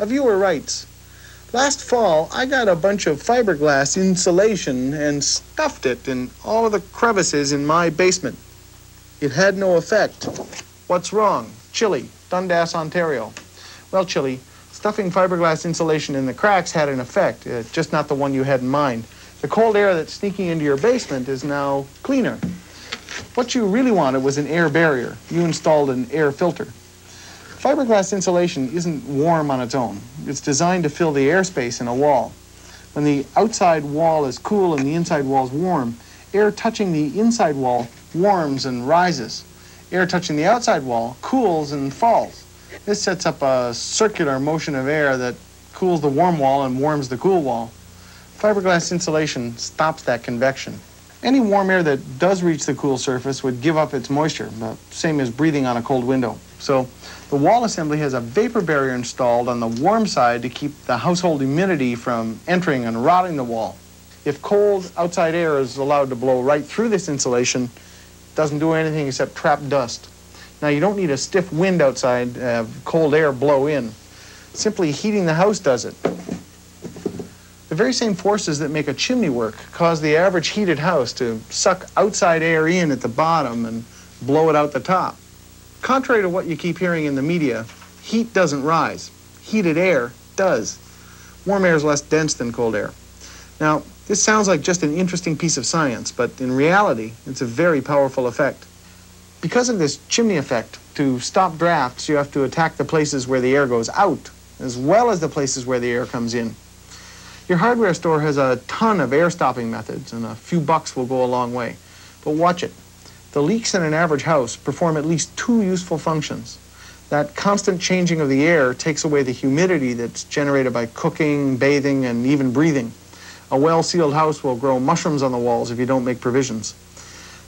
A viewer writes, Last fall, I got a bunch of fiberglass insulation and stuffed it in all of the crevices in my basement. It had no effect. What's wrong? Chili, Dundas, Ontario. Well, Chili, stuffing fiberglass insulation in the cracks had an effect, uh, just not the one you had in mind. The cold air that's sneaking into your basement is now cleaner. What you really wanted was an air barrier. You installed an air filter. Fiberglass insulation isn't warm on its own. It's designed to fill the airspace in a wall. When the outside wall is cool and the inside wall is warm, air touching the inside wall warms and rises. Air touching the outside wall cools and falls. This sets up a circular motion of air that cools the warm wall and warms the cool wall. Fiberglass insulation stops that convection. Any warm air that does reach the cool surface would give up its moisture, the same as breathing on a cold window. So the wall assembly has a vapor barrier installed on the warm side to keep the household humidity from entering and rotting the wall. If cold outside air is allowed to blow right through this insulation, it doesn't do anything except trap dust. Now you don't need a stiff wind outside, cold air blow in. Simply heating the house does it. The very same forces that make a chimney work cause the average heated house to suck outside air in at the bottom and blow it out the top. Contrary to what you keep hearing in the media, heat doesn't rise. Heated air does. Warm air is less dense than cold air. Now, this sounds like just an interesting piece of science, but in reality, it's a very powerful effect. Because of this chimney effect, to stop drafts, you have to attack the places where the air goes out, as well as the places where the air comes in. Your hardware store has a ton of air stopping methods, and a few bucks will go a long way. But watch it. The leaks in an average house perform at least two useful functions. That constant changing of the air takes away the humidity that's generated by cooking, bathing, and even breathing. A well-sealed house will grow mushrooms on the walls if you don't make provisions.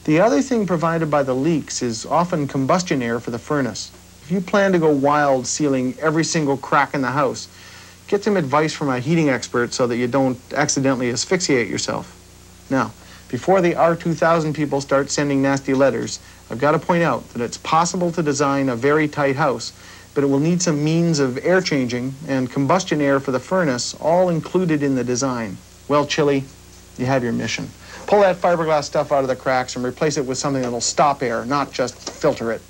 The other thing provided by the leaks is often combustion air for the furnace. If you plan to go wild sealing every single crack in the house, get some advice from a heating expert so that you don't accidentally asphyxiate yourself. Now, before the R2000 people start sending nasty letters, I've got to point out that it's possible to design a very tight house, but it will need some means of air changing and combustion air for the furnace all included in the design. Well, Chili, you have your mission. Pull that fiberglass stuff out of the cracks and replace it with something that'll stop air, not just filter it.